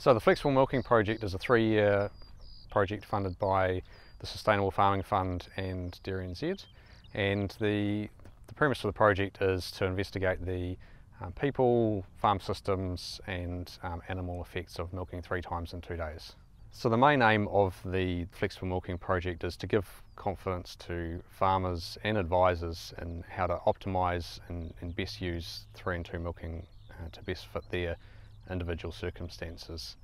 So the Flexible Milking Project is a three-year project funded by the Sustainable Farming Fund and Dairy NZ. And the, the premise of the project is to investigate the um, people, farm systems and um, animal effects of milking three times in two days. So the main aim of the Flexible Milking Project is to give confidence to farmers and advisors in how to optimise and, and, best use 3 and 2 milking uh, to best fit their individual circumstances.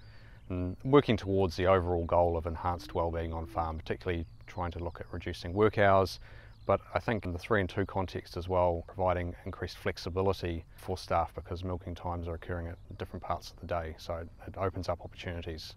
And working towards the overall goal of enhanced wellbeing on farm, particularly trying to look at reducing work hours, but I think in the 3 and 2 context as well, providing increased flexibility for staff because milking times are occurring at different parts of the day, so it opens up opportunities.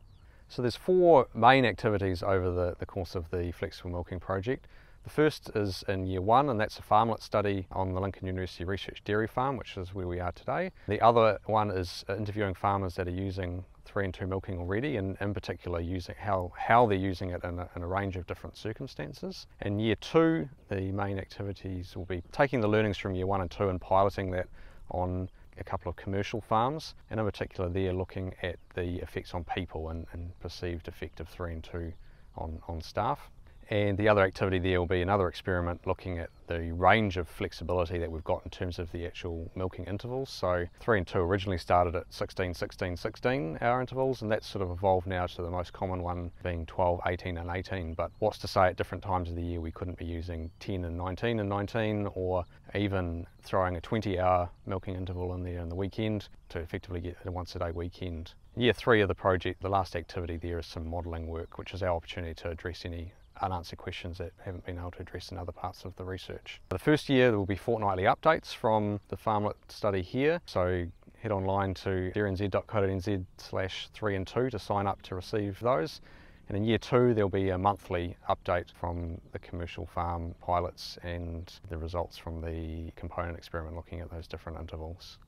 So there's four main activities over the, the course of the flexible milking project. The first is in year one, and that's a farmlet study on the Lincoln University Research Dairy Farm, which is where we are today. The other one is interviewing farmers that are using three and two milking already, and in particular using how, how they're using it in a, in a range of different circumstances. In year two, the main activities will be taking the learnings from year one and two and piloting that on a couple of commercial farms, and in particular they're looking at the effects on people and, and perceived effect of three and two on, on staff. And the other activity there will be another experiment looking at the range of flexibility that we've got in terms of the actual milking intervals. So 3 and 2 originally started at 16, 16, 16 hour intervals and that's sort of evolved now to the most common one being 12, 18 and 18. But what's to say at different times of the year we couldn't be using 10 and 19 and 19 or even throwing a 20 hour milking interval in there in the weekend to effectively get a once a day weekend. Year three of the project, the last activity there is some modelling work, which is our opportunity to address any unanswered questions that haven't been able to address in other parts of the research. The first year there will be fortnightly updates from the farmlet study here, so head online to dairynz.co.nz slash 3 and 2 to sign up to receive those. And in year two, there'll be a monthly update from the commercial farm pilots and the results from the component experiment looking at those different intervals.